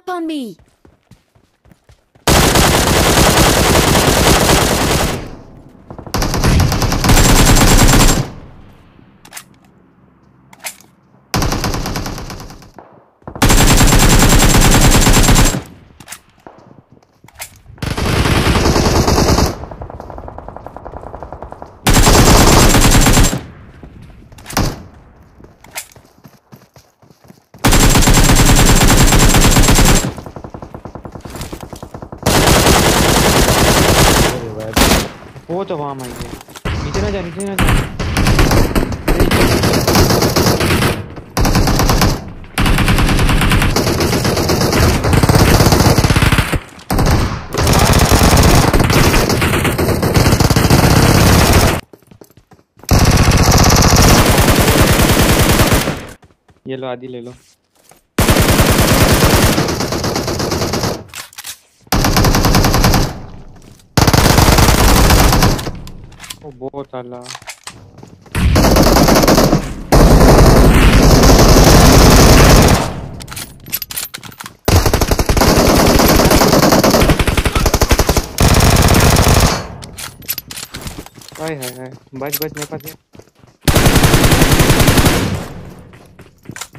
up on me! वो तो वहाँ मार गया। नीचे ना जा, नीचे ना जा। ये लो आदि ले लो। ओ बहुत आला। हाय हाय हाय बच बच मेरे पास है।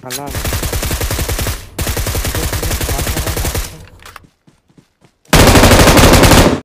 अल्लाह